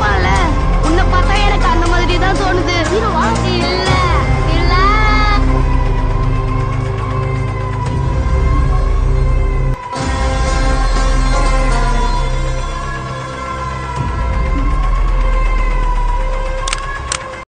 Wala.